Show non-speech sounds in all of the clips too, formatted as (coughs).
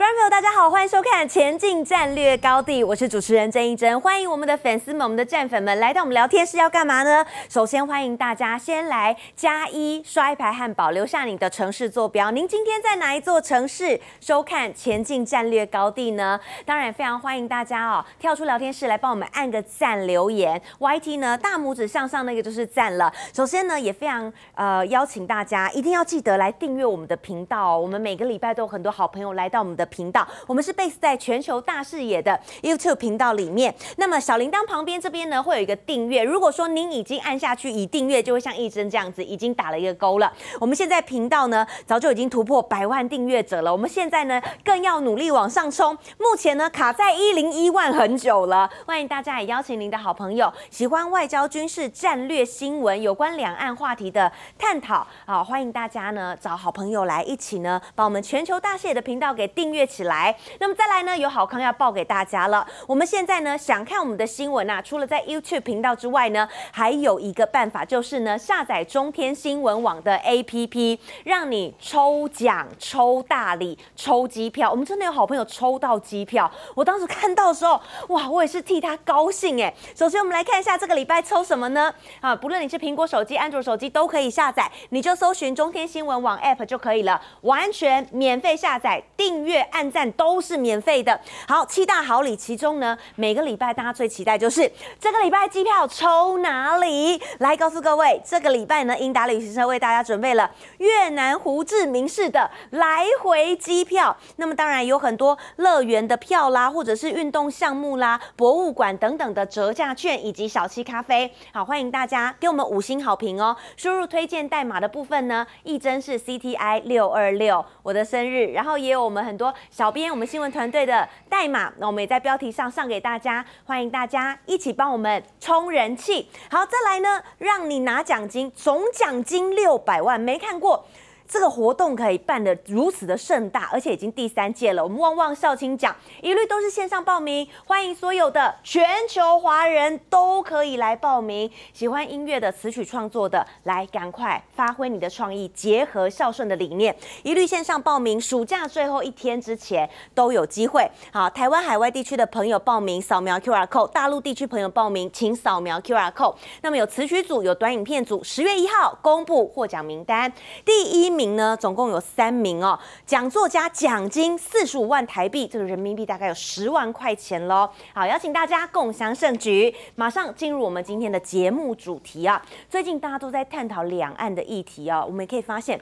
观众朋友，大家好，欢迎收看《前进战略高地》，我是主持人郑一珍，欢迎我们的粉丝们、我们的战粉们来到我们聊天室要干嘛呢？首先欢迎大家先来加一刷一排汉堡，留下你的城市坐标。您今天在哪一座城市收看《前进战略高地》呢？当然非常欢迎大家哦，跳出聊天室来帮我们按个赞留言。YT 呢，大拇指向上那个就是赞了。首先呢，也非常呃邀请大家一定要记得来订阅我们的频道、哦，我们每个礼拜都有很多好朋友来到我们的频道，我们是 base 在全球大视野的 YouTube 频道里面。那么小铃铛旁边这边呢，会有一个订阅。如果说您已经按下去已订阅，就会像一针这样子，已经打了一个勾了。我们现在频道呢，早就已经突破百万订阅者了。我们现在呢，更要努力往上冲。目前呢，卡在一零一万很久了。欢迎大家也邀请您的好朋友，喜欢外交、军事、战略、新闻有关两岸话题的探讨啊，欢迎大家呢找好朋友来一起呢，把我们全球大视野的频道给订阅起来。那么再来呢，有好康要报给大家了。我们现在呢，想看我们的新闻啊，除了在 YouTube 频道之外呢，还有一个办法，就是呢，下载中天新闻网的 APP，让你抽奖、抽大礼、抽机票。我们真的有好朋友抽到机票，我当时看到的时候，哇，我也是替他高兴哎。首先我们来看一下这个礼拜抽什么呢？啊，不论你是苹果手机、安卓手机都可以下载，你就搜寻中天新闻网 App 就可以了，完全免费下载，订阅、按赞都是免费的。好，七大好礼，其中呢，每个礼拜大家最期待就是这个礼拜机票抽哪里？来告诉各位，这个礼拜呢，英达旅行社为大家准备了越南胡志明市的来回机票。那么当然有很多乐园的票啦，或者是运动项目啦、博物馆等等的折价券，以及小七咖啡。好，欢迎大家给我们五星好评哦。输入推荐代码的部分呢，一针是 CTI 六二六，我的生日，然后也有我们很多小编、我们新闻团队的代码，那我们也在标题上上给大家，欢迎大家一起帮我们冲人气。好，再来呢，让你拿奖金，总奖金六百万，没看过。这个活动可以办得如此的盛大，而且已经第三届了。我们旺旺校青奖一律都是线上报名，欢迎所有的全球华人都可以来报名。喜欢音乐的、词曲创作的，来赶快发挥你的创意，结合孝顺的理念，一律线上报名。暑假最后一天之前都有机会。好，台湾海外地区的朋友报名，扫描 QR code；大陆地区朋友报名，请扫描 QR code。那么有词曲组、有短影片组，十月一号公布获奖名单，第一名。名呢，总共有三名哦。讲座加奖金四十五万台币，这个人民币大概有十万块钱喽。好，邀请大家共享盛举。马上进入我们今天的节目主题啊。最近大家都在探讨两岸的议题啊，我们也可以发现。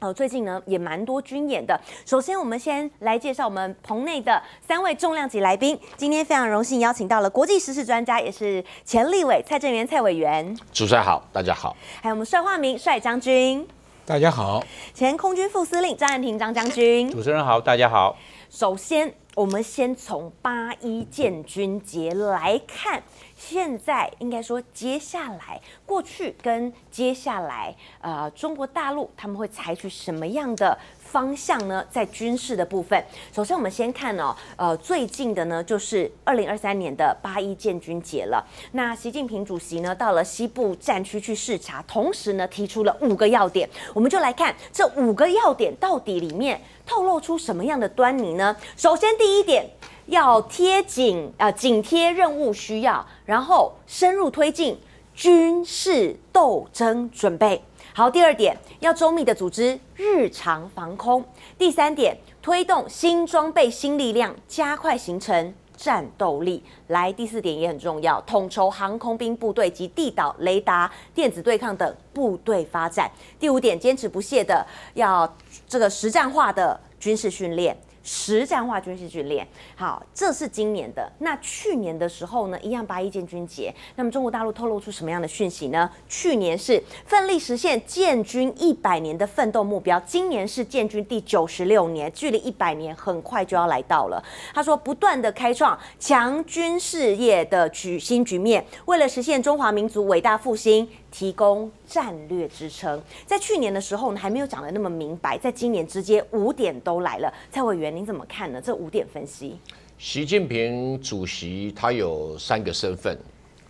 哦，最近呢也蛮多军演的。首先，我们先来介绍我们棚内的三位重量级来宾。今天非常荣幸邀请到了国际时事专家，也是前立委蔡正元蔡委员。主帅好，大家好。还有我们帅化明帅将军。大家好，前空军副司令张安廷张将军，主持人好，大家好。首先，我们先从八一建军节来看，现在应该说接下来、过去跟接下来，呃，中国大陆他们会采取什么样的？方向呢，在军事的部分，首先我们先看哦，呃，最近的呢就是二零二三年的八一建军节了。那习近平主席呢到了西部战区去视察，同时呢提出了五个要点，我们就来看这五个要点到底里面透露出什么样的端倪呢？首先第一点，要贴紧啊，紧贴任务需要，然后深入推进军事斗争准备。好，第二点要周密的组织日常防空。第三点，推动新装备、新力量，加快形成战斗力。来，第四点也很重要，统筹航空兵部队及地导雷达、电子对抗等部队发展。第五点，坚持不懈的要这个实战化的军事训练。实战化军事训练，好，这是今年的。那去年的时候呢，一样八一建军节。那么中国大陆透露出什么样的讯息呢？去年是奋力实现建军一百年的奋斗目标，今年是建军第九十六年，距离一百年很快就要来到了。他说，不断的开创强军事业的局新局面，为了实现中华民族伟大复兴。提供战略支撑，在去年的时候呢，还没有讲的那么明白，在今年直接五点都来了。蔡委员，您怎么看呢？这五点分析，习近平主席他有三个身份，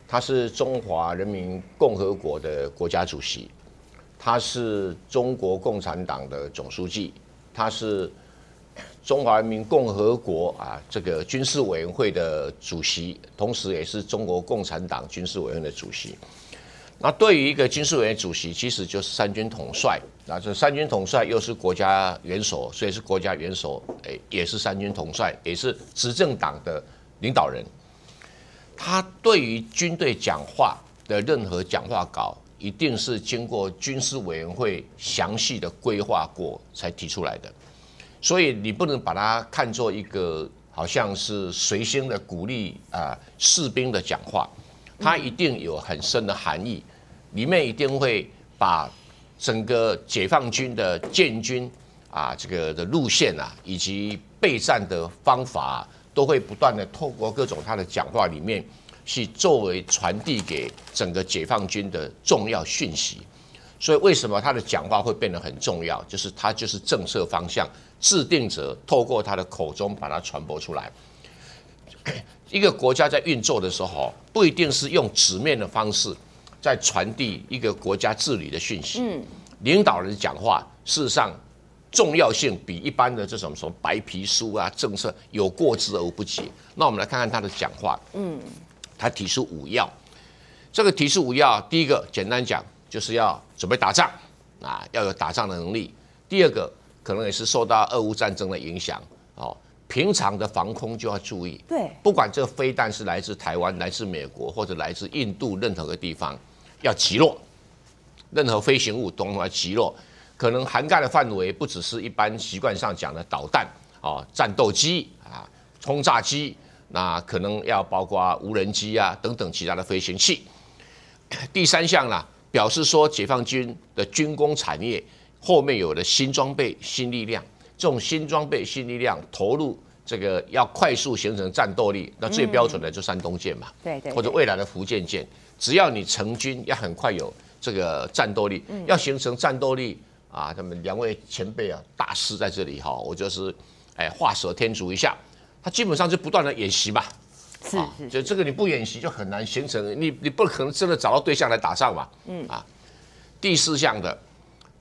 他是中华人民共和国的国家主席，他是中国共产党的总书记，他是 (clears throat) 中华人民共和国啊这个军事委员会的主席，同时也是中国共产党军事委员会的主席。那对于一个军事委员主席，其实就是三军统帅。那这三军统帅又是国家元首，所以是国家元首，哎，也是三军统帅，也是执政党的领导人。他对于军队讲话的任何讲话稿，一定是经过军事委员会详细的规划过才提出来的。所以你不能把它看作一个好像是随心的鼓励啊士兵的讲话，它一定有很深的含义。里面一定会把整个解放军的建军啊，这个的路线啊，以及备战的方法，都会不断的透过各种他的讲话里面，去作为传递给整个解放军的重要讯息。所以为什么他的讲话会变得很重要？就是他就是政策方向制定者，透过他的口中把它传播出来。一个国家在运作的时候，不一定是用纸面的方式。在传递一个国家治理的讯息，嗯，领导人讲话，事实上重要性比一般的这种什么白皮书啊政策有过之而不及。那我们来看看他的讲话，嗯，他提出五要，这个提出五要，第一个简单讲就是要准备打仗啊，要有打仗的能力。第二个可能也是受到俄乌战争的影响哦，平常的防空就要注意，对，不管这个飞弹是来自台湾、来自美国或者来自印度任何个地方。要击落任何飞行物，都要击落，可能涵盖的范围不只是一般习惯上讲的导弹啊、战斗机啊、轰炸机，那可能要包括无人机啊等等其他的飞行器。第三项呢，表示说解放军的军工产业后面有了新装备、新力量，这种新装备、新力量投入这个要快速形成战斗力，那最标准的就山东舰嘛，对对，或者未来的福建舰。只要你成军，要很快有这个战斗力，要形成战斗力啊！他们两位前辈啊，大师在这里哈，我就是哎画蛇添足一下，他基本上就不断的演习吧，是是，就这个你不演习就很难形成，你你不可能真的找到对象来打仗嘛，嗯啊。第四项的，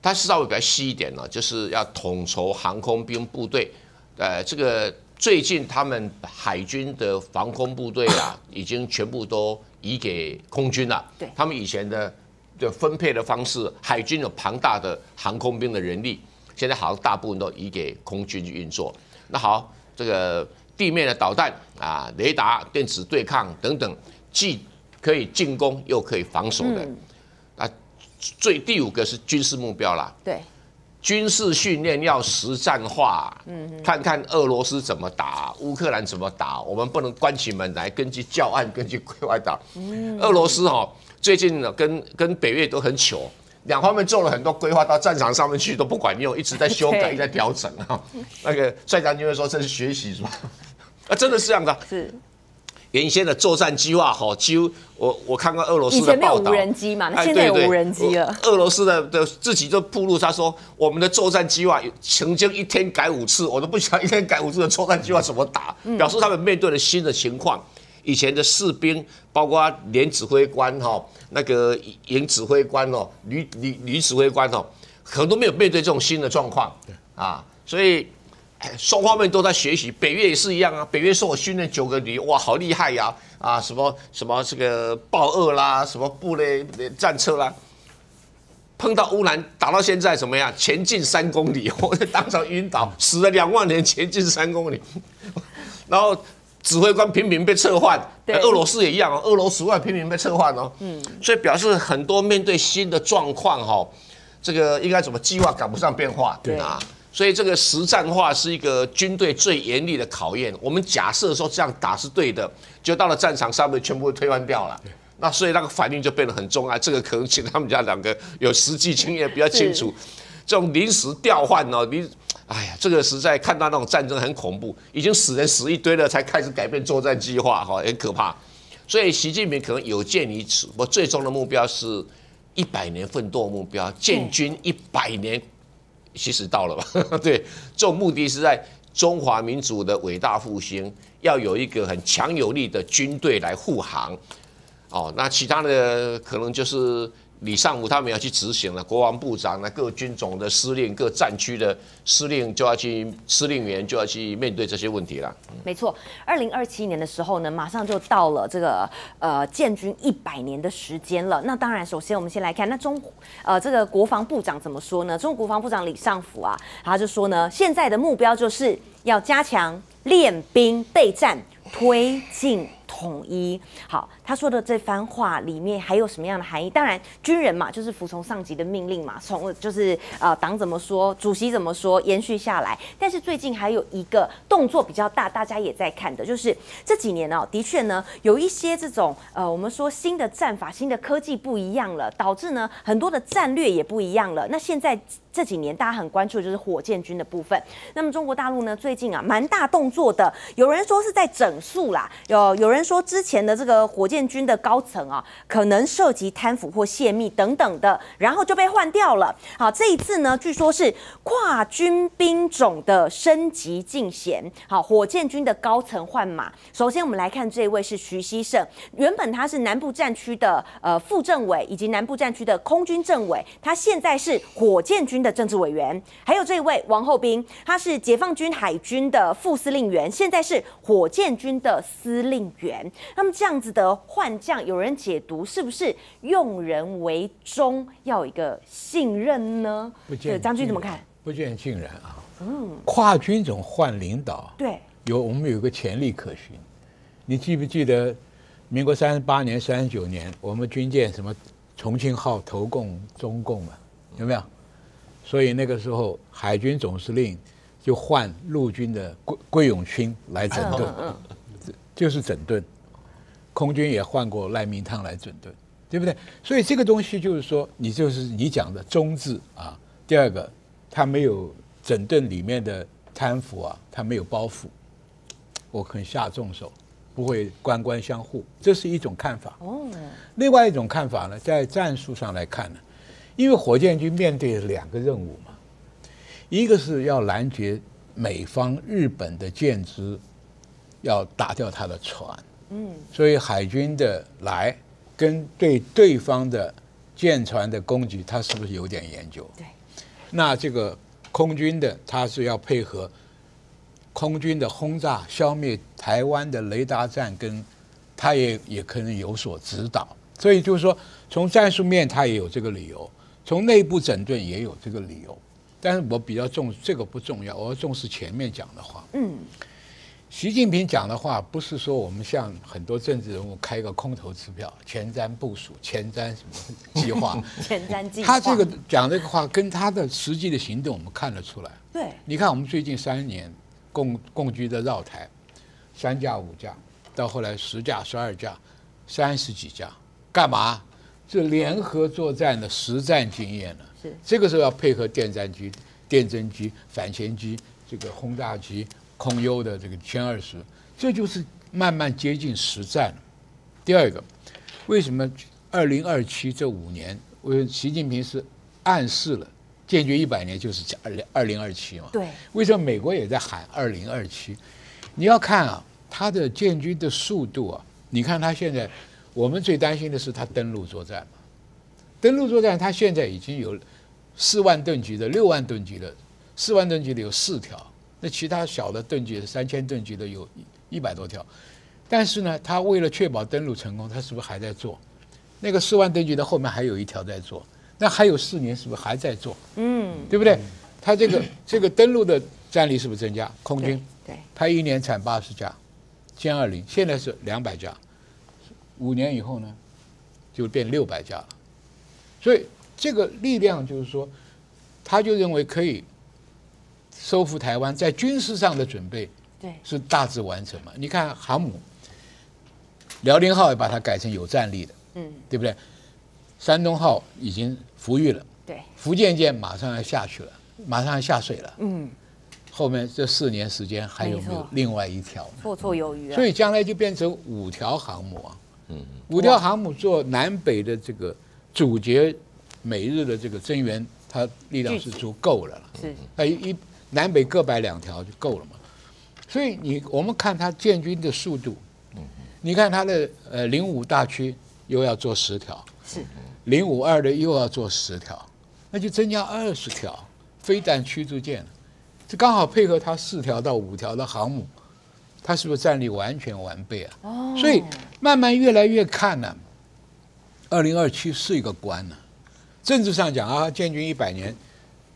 它是稍微比较细一点呢，就是要统筹航空兵部队，呃，这个最近他们海军的防空部队啊，已经全部都。移给空军了。对，他们以前的的分配的方式，海军有庞大的航空兵的人力，现在好像大部分都移给空军去运作。那好，这个地面的导弹啊、雷达、电子对抗等等，既可以进攻又可以防守的。啊，最第五个是军事目标啦。对。军事训练要实战化，嗯，看看俄罗斯怎么打，乌克兰怎么打，我们不能关起门来根据教案、根据规划打。嗯俄罗斯哈最近呢跟跟北约都很糗，两方面做了很多规划，到战场上面去都不管用，一直在修改、(laughs) 在调整啊。那个帅将军会说这是学习是吧？啊，真的是这样的。是。原先的作战计划，哈，几乎我我看过俄罗斯的报道，无人机嘛，那现在有无人机了。俄罗斯的的自己就铺路，他说我们的作战计划曾经一天改五次，我都不晓得一天改五次的作战计划怎么打，表示他们面对了新的情况。以前的士兵，包括连指挥官哈，那个营指挥官哦，旅旅旅指挥官哦，可能都没有面对这种新的状况，啊，所以。双方面都在学习，北约也是一样啊。北约说我训练九个旅，哇，好厉害呀！啊，什么什么这个豹二啦，什么布雷战车啦，碰到乌兰打到现在怎么样？前进三公里，我在当场晕倒，死了两万人，前进三公里。然后指挥官频频被撤换，俄罗斯也一样哦，俄罗斯外频频被撤换哦。嗯，所以表示很多面对新的状况哈，这个应该怎么计划赶不上变化，对啊。所以这个实战化是一个军队最严厉的考验。我们假设说这样打是对的，就到了战场上面全部推翻掉了。那所以那个反应就变得很重啊。这个可能请他们家两个有实际经验比较清楚。这种临时调换哦，你哎呀，这个实在看到那种战争很恐怖，已经死人死一堆了，才开始改变作战计划哈，很可怕。所以习近平可能有鉴于此，我最终的目标是一百年奋斗目标，建军一百年。其实到了吧？(laughs) 对，这种目的是在中华民族的伟大复兴，要有一个很强有力的军队来护航。哦，那其他的可能就是李尚武他们要去执行了，国防部长呢，各军种的司令、各战区的司令就要去，司令员就要去面对这些问题了。没错，二零二七年的时候呢，马上就到了这个呃建军一百年的时间了。那当然，首先我们先来看，那中呃这个国防部长怎么说呢？中国国防部长李尚福啊，他就说呢，现在的目标就是要加强练兵备战，推进。统一好，他说的这番话里面还有什么样的含义？当然，军人嘛，就是服从上级的命令嘛，从就是呃党怎么说，主席怎么说，延续下来。但是最近还有一个动作比较大，大家也在看的，就是这几年呢，的确呢，有一些这种呃，我们说新的战法、新的科技不一样了，导致呢很多的战略也不一样了。那现在这几年大家很关注的就是火箭军的部分。那么中国大陆呢，最近啊蛮大动作的，有人说是在整肃啦，有有人。说之前的这个火箭军的高层啊，可能涉及贪腐或泄密等等的，然后就被换掉了。好，这一次呢，据说是跨军兵种的升级进衔。好，火箭军的高层换马。首先，我们来看这位是徐熙胜，原本他是南部战区的呃副政委，以及南部战区的空军政委，他现在是火箭军的政治委员。还有这位王厚斌，他是解放军海军的副司令员，现在是火箭军的司令员。那么这样子的换将，有人解读是不是用人为忠，要有一个信任呢？不见将军怎么看？不见信任啊。嗯，跨军种换领导，对，有我们有个潜力可循。你记不记得，民国三十八年、三十九年，我们军舰什么重庆号投共中共嘛？有没有？所以那个时候海军总司令就换陆军的桂桂永清来整顿。就是整顿，空军也换过赖明汤来整顿，对不对？所以这个东西就是说，你就是你讲的中字啊。第二个，他没有整顿里面的贪腐啊，他没有包袱，我肯下重手，不会官官相护，这是一种看法。哦。另外一种看法呢，在战术上来看呢，因为火箭军面对两个任务嘛，一个是要拦截美方、日本的舰只。要打掉他的船，嗯，所以海军的来跟对对方的舰船的攻击，他是不是有点研究？对，那这个空军的，他是要配合空军的轰炸，消灭台湾的雷达站，跟他也也可能有所指导。所以就是说，从战术面他也有这个理由，从内部整顿也有这个理由。但是我比较重这个不重要，我要重视前面讲的话，嗯。习近平讲的话不是说我们像很多政治人物开个空头支票、前瞻部署、前瞻什么计划。(laughs) 前瞻计划。他这个讲这个话跟他的实际的行动，我们看得出来。对。你看我们最近三年共共居的绕台，三架五架，到后来十架十二架，三十几架，干嘛？这联合作战的实战经验呢。是。这个时候要配合电战机、电侦机、反潜机、这个轰炸机。空优的这个歼二十，这就是慢慢接近实战了。第二个，为什么二零二七这五年，为习近平是暗示了建军一百年就是二零二零二七嘛？对。为什么美国也在喊二零二七？你要看啊，它的建军的速度啊，你看它现在，我们最担心的是它登陆作战嘛。登陆作战，它现在已经有四万吨级的、六万吨级的，四万吨级的有四条。那其他小的吨级三千吨级的有一百多条，但是呢，他为了确保登陆成功，他是不是还在做？那个四万吨级的后面还有一条在做，那还有四年是不是还在做？嗯，对不对？他这个这个登陆的战力是不是增加？空军对，他一年产八十架歼二零，现在是两百架，五年以后呢，就变六百架了。所以这个力量就是说，他就认为可以。收复台湾，在军事上的准备，对，是大致完成嘛？你看航母，辽宁号也把它改成有战力的，嗯，对不对？山东号已经服役了，对，福建舰马上要下去了，马上要下水了，嗯，后面这四年时间还有没有另外一条？绰绰有余。所以将来就变成五条航母啊，嗯，五条航母做南北的这个阻截美日的这个增援，它力量是足够了了，是，它一。南北各摆两条就够了嘛，所以你我们看他建军的速度，你看他的呃零五大区又要做十条，是，零五二的又要做十条，那就增加二十条飞弹驱逐舰，这刚好配合它四条到五条的航母，它是不是战力完全完备啊？哦。所以慢慢越来越看呢、二零二七是一个关呢、政治上讲啊，建军一百年，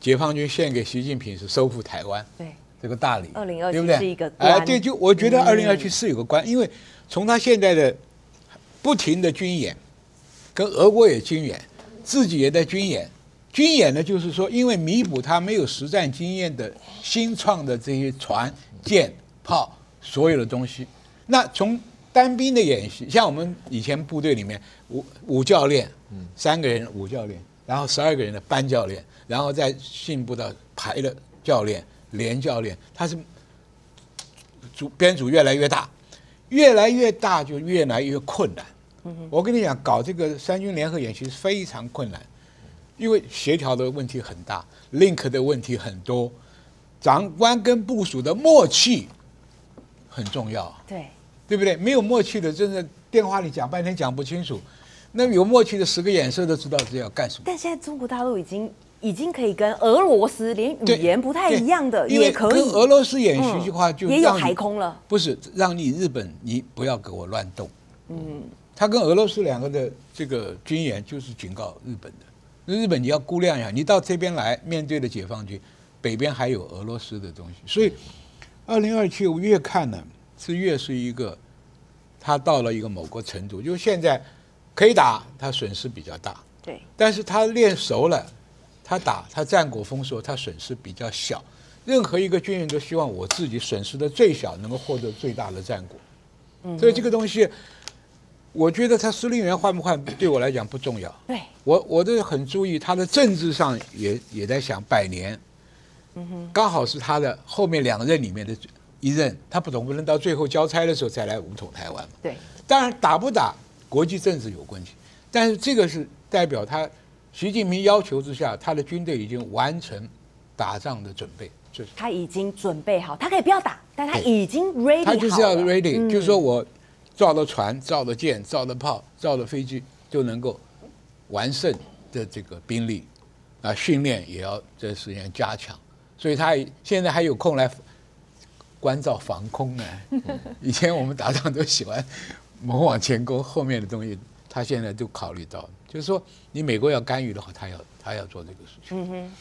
解放军献给习近平是收复台湾，对，这个大理，2027对不对？是一个关哎，对，就我觉得嗯二零二七是有个关，因为从他现在的不停的军演，跟俄国也军演，自己也在军演。军演呢，就是说，因为弥补他没有实战经验的新创的这些船、舰、炮，所有的东西。那从单兵的演习，像我们以前部队里面五五教练，三个人五教练，然后十二个人的班教练，然后再进步到排的教练、连教练，他是组编组越来越大，越来越大就越来越困难。我跟你讲，搞这个三军联合演习是非常困难，因为协调的问题很大，link 的问题很多，长官跟部署的默契很重要。对，对不对？没有默契的，真的电话里讲半天讲不清楚。那有默契的，十个眼色都知道是要干什么。但现在中国大陆已经已经可以跟俄罗斯连语言不太一样的也可以，跟俄罗斯演习的话，就也有海空了。不是让你日本，你不要给我乱动。嗯，他跟俄罗斯两个的这个军演就是警告日本的，日本你要估量一下，你到这边来面对的解放军，北边还有俄罗斯的东西，所以二零二七我越看呢，是越是一个，他到了一个某个程度，就是现在可以打，他损失比较大，对，但是他练熟了，他打他战果丰硕，他损失比较小。任何一个军人都希望我自己损失的最小，能够获得最大的战果。嗯所以这个东西，我觉得他司令员换不换对我来讲不重要。对，我我都很注意他的政治上也也在想百年，刚好是他的后面两任里面的一任，他不总不能到最后交差的时候再来武统台湾嘛。对，当然打不打国际政治有关系，但是这个是代表他习近平要求之下，他的军队已经完成打仗的准备，就是。他已经准备好，他可以不要打，但他已经 ready 他就是要 ready，、嗯就是说我造了船、造了舰、造了炮、造了飞机就能够完胜的这个兵力啊，训练也要这时间加强，所以他现在还有空来关照防空呢。(laughs) 以前我们打仗都喜欢猛往前攻，后面的东西他现在都考虑到，就是说你美国要干预的话，他要他要做这个事情。嗯哼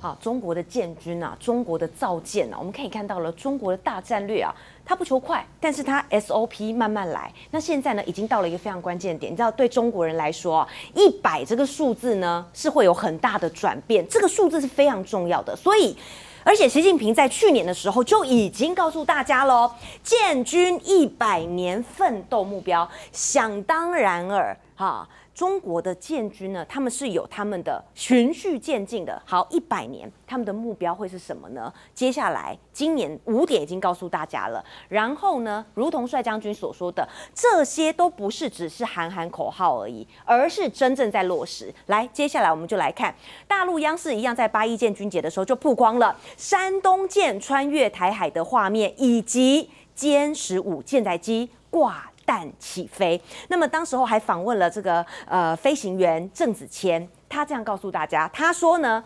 好，中国的建军啊，中国的造舰啊，我们可以看到了中国的大战略啊，它不求快，但是它 SOP 慢慢来。那现在呢，已经到了一个非常关键点，你知道，对中国人来说，一百这个数字呢是会有很大的转变，这个数字是非常重要的，所以。而且习近平在去年的时候就已经告诉大家喽，建军一百年奋斗目标，想当然尔哈。中国的建军呢，他们是有他们的循序渐进的。好，一百年，他们的目标会是什么呢？接下来今年五点已经告诉大家了。然后呢，如同帅将军所说的，这些都不是只是喊喊口号而已，而是真正在落实。来，接下来我们就来看大陆央视一样在八一建军节的时候就曝光了山东舰穿越台海的画面，以及歼十五舰载机挂。弹起飞。那么当时候还访问了这个呃飞行员郑子谦，他这样告诉大家，他说呢。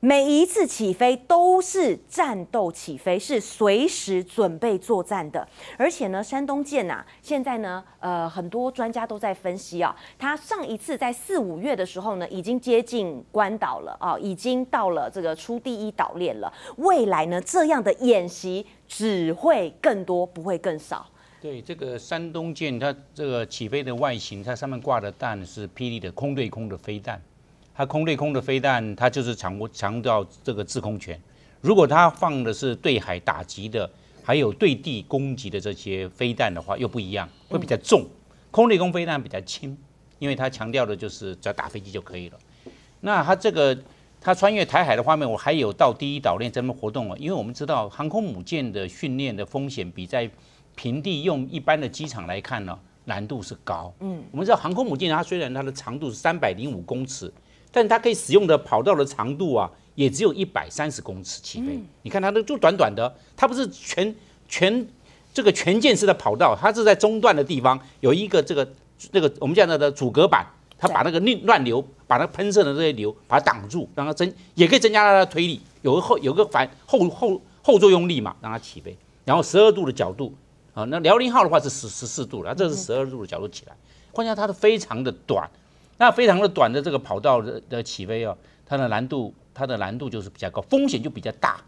每一次起飞都是战斗起飞，是随时准备作战的。而且呢，山东舰呐、现在呢，呃，很多专家都在分析啊，它上一次在四五月的时候呢，已经接近关岛了啊，已经到了这个出第一岛链了。未来呢，这样的演习只会更多，不会更少。对这个山东舰，它这个起飞的外形，它上面挂的弹是霹雳的空对空的飞弹。它空对空的飞弹，它就是强强调这个制空权。如果它放的是对海打击的，还有对地攻击的这些飞弹的话，又不一样，会比较重。空对空飞弹比较轻，因为它强调的就是只要打飞机就可以了。那它这个它穿越台海的画面，我还有到第一岛链这边活动了，因为我们知道航空母舰的训练的风险比在平地用一般的机场来看呢，难度是高。嗯，我们知道航空母舰它虽然它的长度是三百零五公尺，但它可以使用的跑道的长度啊，也只有一百三十公尺起飞。你看它的就短短的，它不是全全这个全舰式的跑道，它是在中段的地方有一个这个这个我们讲的的阻隔板，它把那个逆乱流，把那喷射的这些流把它挡住，让它增，也可以增加它的推力，有个后有个反后后后作用力嘛，让它起飞。然后十二度的角度啊，那辽宁号的话是十十四度了，这是十二度的角度起来。关键它的非常的短，那非常的短的这个跑道的的起飞哦，它的难度它的难度就是比较高，风险就比较大。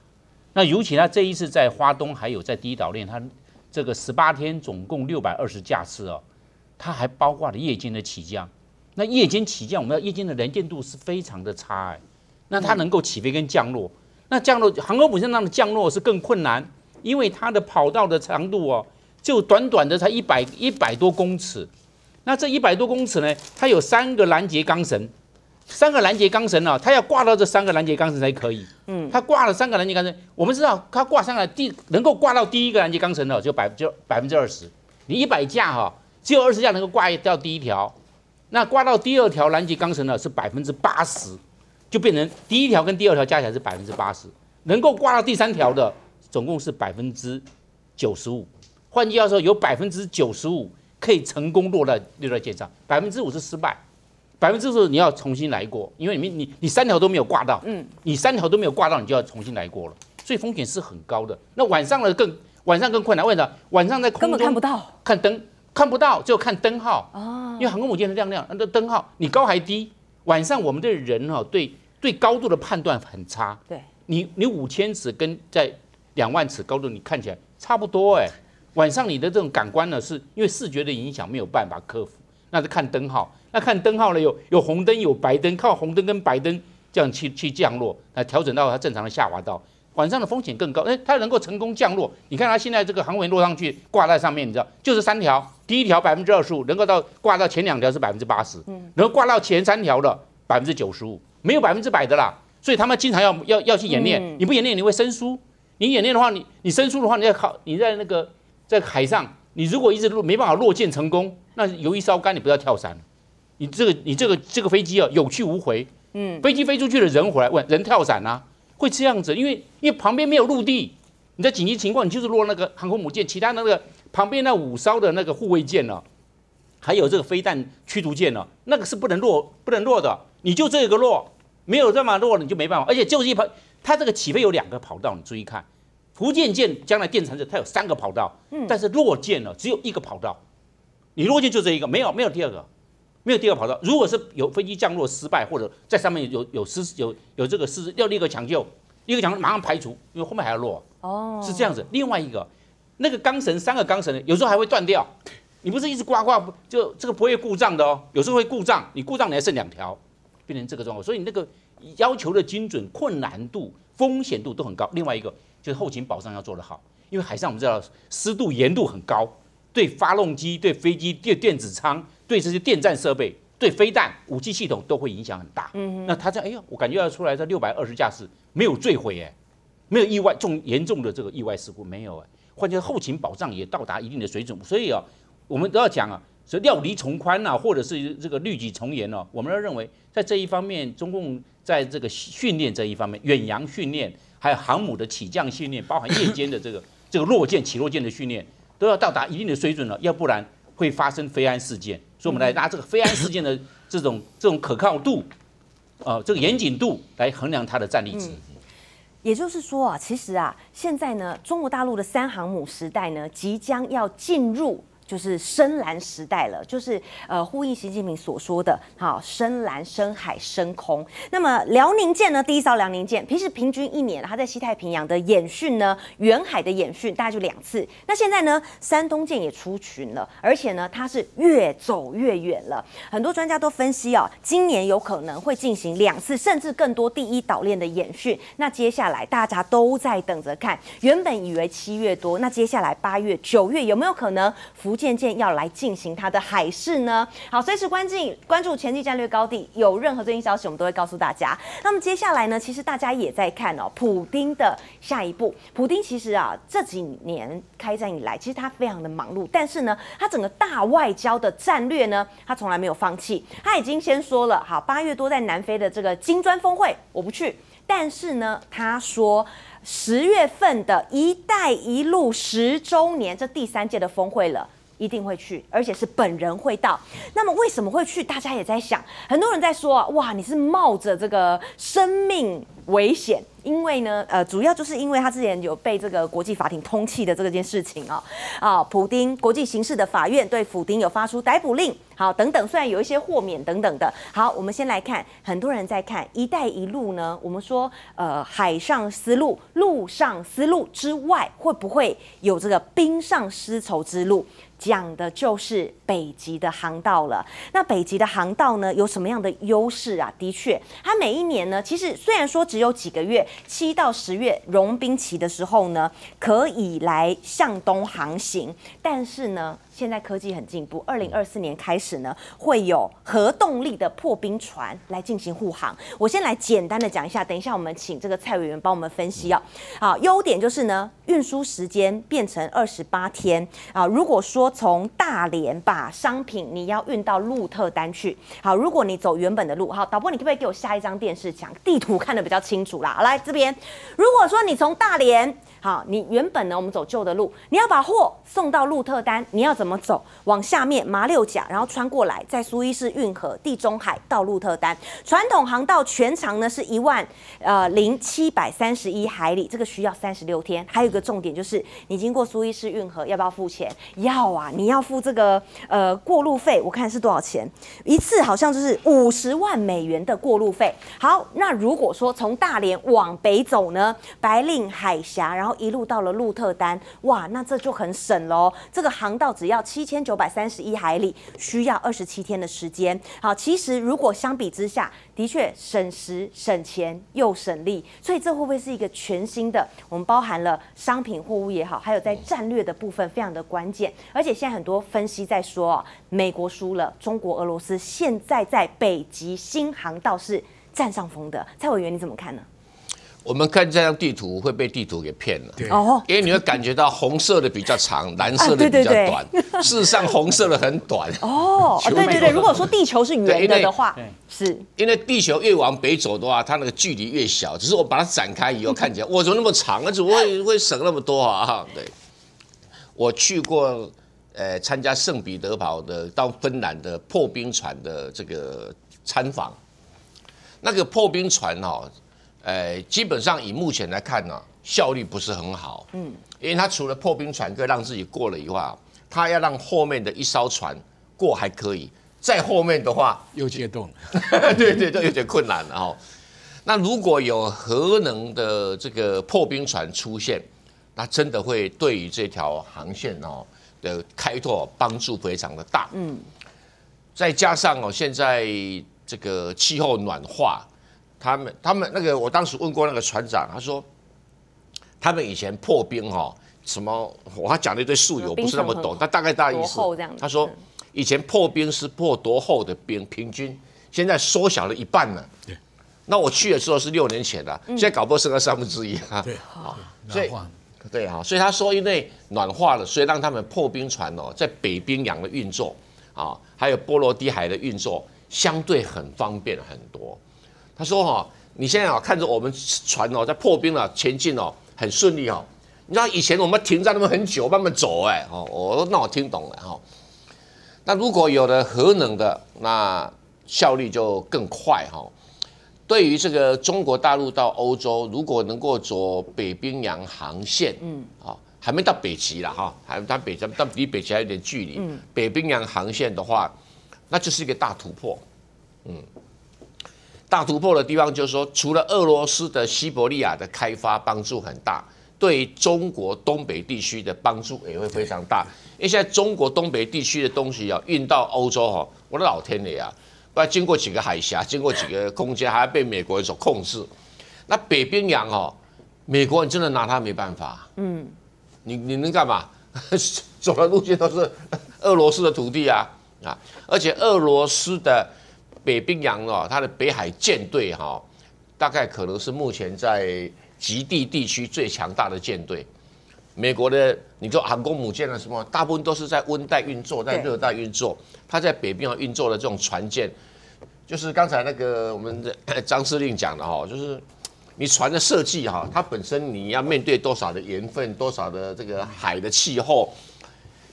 那尤其它这一次在花东还有在第一岛链，它这个十八天总共六百二十架次哦，它还包括了夜间的起降。那夜间起降，我们要夜间的能见度是非常的差哎。那它能够起飞跟降落，那降落航空母舰上的降落是更困难，因为它的跑道的长度哦，就短短的才一百一百多公尺。那这一百多公尺呢，它有三个拦截钢绳，三个拦截钢绳呢，它要挂到这三个拦截钢绳才可以。嗯，它挂了三个拦截钢绳，我们知道它挂上来第能够挂到第一个拦截钢绳的就百就百分之二十，你一百架哈，只有二十架能够挂掉第一条，那挂到第二条拦截钢绳呢是百分之八十。就变成第一条跟第二条加起来是百分之八十，能够挂到第三条的总共是百分之九十五。换句话说，有百分之九十五可以成功落在落在舰上，百分之五是失败，百分之五你要重新来过，因为你你你三条都没有挂到，嗯，你三条都没有挂到，你就要重新来过了，所以风险是很高的。那晚上呢更晚上更困难，为什么？晚上在空根本看不到，看灯看不到，就看灯号啊，因为航空母舰是亮亮，那灯号你高还低？晚上我们的人哈，对对高度的判断很差。对，你你五千尺跟在两万尺高度，你看起来差不多哎。晚上你的这种感官呢，是因为视觉的影响没有办法克服，那是看灯号。那看灯号呢，有有红灯有白灯，靠红灯跟白灯这样去去降落，来调整到它正常的下滑道。晚上的风险更高，哎，它能够成功降落。你看它现在这个航尾落上去挂在上面，你知道就是三条，第一条百分之二十五，能够到挂到前两条是百分之八十，嗯，能够挂到前三条的百分之九十五，没有百分之百的啦。所以他们经常要要要去演练，你不演练你会生疏，你演练的话，你你生疏的话，你要靠你在那个在海上，你如果一直落没办法落舰成功，那油一烧干，你不要跳伞，你这个你这个这个飞机啊有去无回，嗯，飞机飞出去了，人回来问人跳伞啊。会这样子，因为因为旁边没有陆地，你在紧急情况，你就是落那个航空母舰，其他那个旁边那五艘的那个护卫舰呢，还有这个飞弹驱逐舰呢，那个是不能落不能落的，你就这个落，没有这么落，你就没办法。而且就是一跑，它这个起飞有两个跑道，你注意看，福建舰将来电船者它有三个跑道，嗯，但是落舰呢只有一个跑道，你落舰就这一个，没有没有第二个。没有第二个跑道。如果是有飞机降落失败，或者在上面有有失有有这个失，要立刻抢救，立刻抢救马上排除，因为后面还要落。哦，是这样子。另外一个，那个钢绳三个钢绳有时候还会断掉。你不是一直挂挂，就这个不会故障的哦。有时候会故障，你故障你还剩两条，变成这个状况。所以你那个要求的精准、困难度、风险度都很高。另外一个就是后勤保障要做得好，因为海上我们知道湿度、盐度很高，对发动机、对飞机、对电子舱。对这些电站设备、对飞弹、武器系统都会影响很大。嗯，那他这样，哎呀，我感觉要出来这六百二十架次没有坠毁，哎，没有意外重严重的这个意外事故没有，哎，换句后勤保障也到达一定的水准。所以啊，我们都要讲啊，所以料敌从宽呐，或者是这个律己从严哦，我们要认为在这一方面，中共在这个训练这一方面，远洋训练，还有航母的起降训练，包含夜间的这个 (coughs) 这个落舰起落舰的训练，都要到达一定的水准了，要不然会发生飞安事件。所以，我们来拿这个飞安事件的这种这种可靠度，呃，这个严谨度来衡量它的战力值。也就是说啊，其实啊，现在呢，中国大陆的三航母时代呢，即将要进入。就是深蓝时代了，就是呃呼应习近平所说的，好深蓝、深海、深空。那么辽宁舰呢，第一艘辽宁舰，平时平均一年它在西太平洋的演训呢，远海的演训大概就两次。那现在呢，山东舰也出群了，而且呢，它是越走越远了。很多专家都分析哦，今年有可能会进行两次甚至更多第一岛链的演训。那接下来大家都在等着看，原本以为七月多，那接下来八月、九月有没有可能福？渐渐要来进行它的海试呢？好，随时关注关注前进战略高地，有任何最新消息，我们都会告诉大家。那么接下来呢，其实大家也在看哦，普丁的下一步。普丁其实啊，这几年开战以来，其实他非常的忙碌，但是呢，他整个大外交的战略呢，他从来没有放弃。他已经先说了，好，八月多在南非的这个金砖峰会我不去，但是呢，他说十月份的一带一路十周年这第三届的峰会了。一定会去，而且是本人会到。那么为什么会去？大家也在想，很多人在说，哇，你是冒着这个生命危险。因为呢，呃，主要就是因为他之前有被这个国际法庭通缉的这件事情啊，啊，普丁国际刑事的法院对普丁有发出逮捕令，好，等等，虽然有一些豁免等等的，好，我们先来看，很多人在看“一带一路”呢，我们说，呃，海上丝路、陆上丝路之外，会不会有这个冰上丝绸之路？讲的就是北极的航道了。那北极的航道呢，有什么样的优势啊？的确，它每一年呢，其实虽然说只只有几个月，七到十月融冰期的时候呢，可以来向东航行，但是呢。现在科技很进步，二零二四年开始呢，会有核动力的破冰船来进行护航。我先来简单的讲一下，等一下我们请这个蔡委员帮我们分析啊。好，优点就是呢，运输时间变成二十八天啊。如果说从大连把商品你要运到鹿特丹去，好，如果你走原本的路，好，导播你可不可以给我下一张电视墙，地图看得比较清楚啦？来这边，如果说你从大连。好，你原本呢，我们走旧的路，你要把货送到鹿特丹，你要怎么走？往下面马六甲，然后穿过来，在苏伊士运河、地中海到鹿特丹。传统航道全长呢是一万呃零七百三十一海里，这个需要三十六天。还有一个重点就是，你经过苏伊士运河要不要付钱？要啊，你要付这个呃过路费，我看是多少钱？一次好像就是五十万美元的过路费。好，那如果说从大连往北走呢，白令海峡，然后一路到了鹿特丹，哇，那这就很省喽。这个航道只要七千九百三十一海里，需要二十七天的时间。好，其实如果相比之下，的确省时省钱又省力，所以这会不会是一个全新的？我们包含了商品货物也好，还有在战略的部分非常的关键。而且现在很多分析在说，美国输了，中国、俄罗斯现在在北极新航道是占上风的。蔡委员你怎么看呢？我们看这张地图会被地图给骗了，哦，因为你会感觉到红色的比较长，(laughs) 蓝色的比较短。事实上，红色的很短。哦，(laughs) 对对对，如果说地球是圆的的话，是。因为地球越往北走的话，它那个距离越小。只是我把它展开以后，看起来我怎么那么长啊？怎么会 (laughs) 会省那么多啊？对，我去过，呃，参加圣彼得堡的到芬兰的破冰船的这个参访，那个破冰船哦。呃，基本上以目前来看呢，效率不是很好。嗯，因为它除了破冰船可以让自己过了以外，它要让后面的一艘船过还可以，在后面的话又接动了。对 (laughs) 对，都有点困难了哈。那如果有核能的这个破冰船出现，那真的会对于这条航线哦的开拓帮助非常的大。嗯，再加上哦，现在这个气候暖化。他们他们那个，我当时问过那个船长，他说，他们以前破冰哈，什么我他讲了一堆术语，我不是那么懂，他大概大意思。他说以前破冰是破多厚的冰，平均现在缩小了一半了。对，那我去的时候是六年前的，现在搞不好剩下三分之一啊。对，好，所以对哈，所以他说因为暖化了，所以让他们破冰船哦，在北冰洋的运作啊，还有波罗的海的运作，相对很方便很多。他说：“哈，你现在啊看着我们船哦在破冰了前进哦很顺利哦。你知道以前我们停在那边很久慢慢走哎哦，我那我听懂了哈。那如果有了核能的，那效率就更快哈。对于这个中国大陆到欧洲，如果能够走北冰洋航线，嗯，啊还没到北极了哈，还到北极，但离北极还有点距离。嗯，北冰洋航线的话，那就是一个大突破，嗯。”大突破的地方就是说，除了俄罗斯的西伯利亚的开发帮助很大，对中国东北地区的帮助也会非常大。因为现在中国东北地区的东西要运到欧洲哈，我的老天爷啊，不要经过几个海峡，经过几个空间，还要被美国人所控制。那北冰洋哦，美国人真的拿他没办法。嗯，你你能干嘛？(laughs) 走的路线都是俄罗斯的土地啊啊！而且俄罗斯的。北冰洋哦，它的北海舰队哈，大概可能是目前在极地地区最强大的舰队。美国的你说航空母舰啊什么，大部分都是在温带运作，在热带运作。它在北冰洋运作的这种船舰，就是刚才那个我们的 (coughs) 张司令讲的哈，就是你船的设计哈，它本身你要面对多少的盐分，多少的这个海的气候，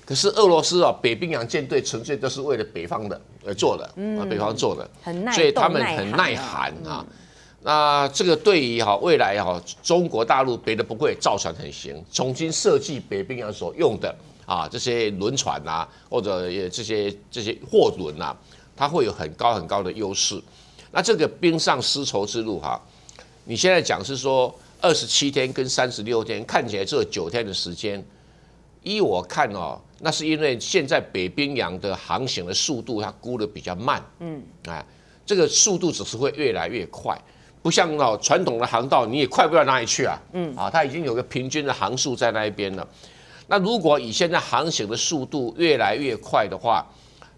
可是俄罗斯啊，北冰洋舰队纯粹都是为了北方的而做的，啊，北方做的，很耐所以他们很耐寒寒啊。那这个对于哈未来哈中国大陆别的不会造船很行，重新设计北冰洋所用的啊这些轮船呐、或者也这些这些货轮呐、它会有很高很高的优势。那这个冰上丝绸之路哈，你现在讲是说二十七天跟三十六天，看起来只有九天的时间。依我看哦，那是因为现在北冰洋的航行的速度它估的比较慢，嗯，哎，这个速度只是会越来越快，不像哦传统的航道你也快不到哪里去啊，嗯，啊，它已经有个平均的航速在那一边了。那如果以现在航行的速度越来越快的话，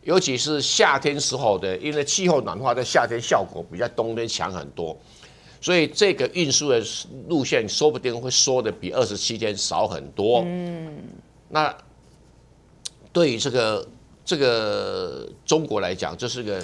尤其是夏天时候的，因为气候暖化，在夏天效果比较冬天强很多，所以这个运输的路线说不定会缩的比二十七天少很多。嗯，那对于这个这个中国来讲，这是个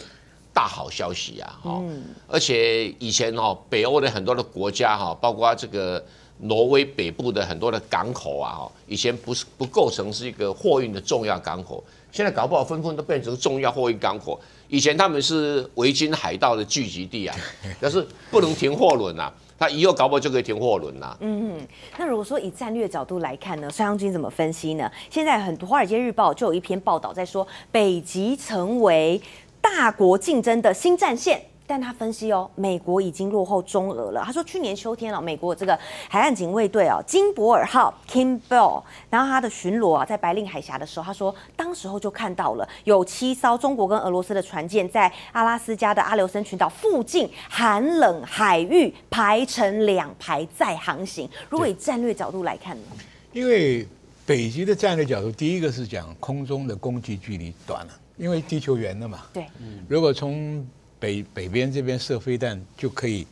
大好消息啊！哈、而且以前哦，北欧的很多的国家哈，包括这个挪威北部的很多的港口啊，哈，以前不是不构成是一个货运的重要港口，现在搞不好纷纷都变成重要货运港口。以前他们是维京海盗的聚集地啊，(laughs) 但是不能停货轮啊，那以后搞不好就可以停货轮啦。嗯。那如果说以战略角度来看呢，孙将军怎么分析呢？现在很多《华尔街日报》就有一篇报道在说，北极成为大国竞争的新战线。但他分析哦，美国已经落后中俄了。他说，去年秋天了、美国这个海岸警卫队哦，金博尔号 （Kimball），然后他的巡逻啊，在白令海峡的时候，他说，当时候就看到了有七艘中国跟俄罗斯的船舰在阿拉斯加的阿留申群岛附近寒冷海域排成两排在航行。如果以战略角度来看呢？因为北极的战略角度，第一个是讲空中的攻击距离短了，因为地球圆的嘛。对，如果从北北边这边射飞弹，就可以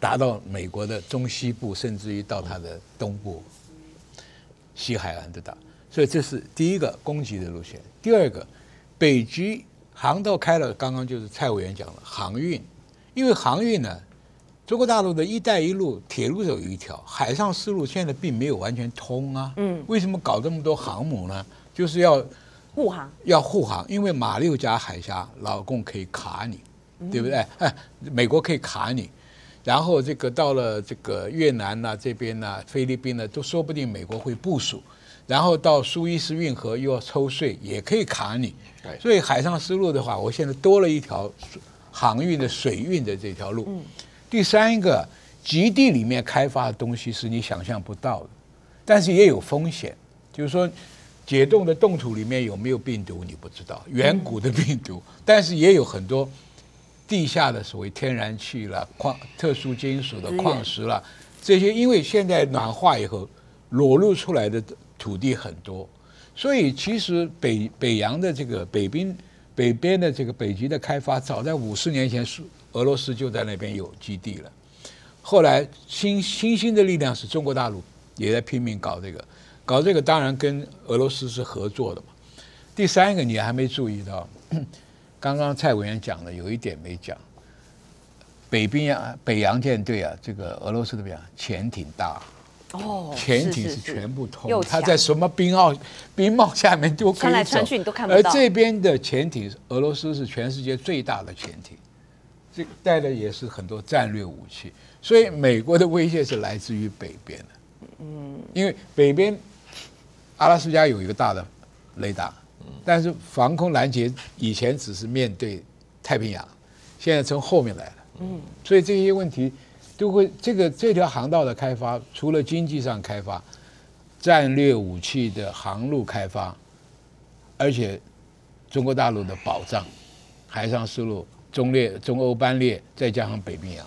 达到美国的中西部，甚至于到它的东部、西海岸的打。所以这是第一个攻击的路线。第二个，北极航道开了，刚刚就是蔡委员讲了航运，因为航运呢，中国大陆的一带一路铁路有一条，海上丝路现在并没有完全通啊。嗯，为什么搞这么多航母呢？就是要护航。要护航，因为马六甲海峡老共可以卡你，对不对？哎，美国可以卡你，然后这个到了这个越南呐、这边呐、菲律宾呢，都说不定美国会部署，然后到苏伊士运河又要抽税，也可以卡你。对。所以海上丝路的话，我现在多了一条航运的水运的这条路。第三个，极地里面开发的东西是你想象不到的，但是也有风险，就是说。解冻的冻土里面有没有病毒你不知道，远古的病毒，但是也有很多地下的所谓天然气啦、矿特殊金属的矿石啦，这些因为现在暖化以后裸露出来的土地很多，所以其实北北洋的这个北冰北边的这个北极的开发，早在五十年前，是俄罗斯就在那边有基地了。后来新新兴的力量是中国大陆也在拼命搞这个，搞这个当然跟俄罗斯是合作的嘛。第三个你还没注意到，刚刚蔡委员讲了有一点没讲，北冰洋北洋舰队啊，这个俄罗斯的边潜艇大，哦，潜艇是是全部通又，它在什么冰澳冰帽下面都可以走穿来穿去你都看不而到这边的潜艇，俄罗斯是全世界最大的潜艇，这带的也是很多战略武器，所以美国的威胁是来自于北边的。嗯，因为北边阿拉斯加有一个大的雷达，但是防空拦截以前只是面对太平洋，现在从后面来了。嗯，所以这些问题都会这个这条航道的开发，除了经济上开发，战略武器的航路开发，而且中国大陆的保障，海上丝路、中列、中欧班列，再加上北冰洋。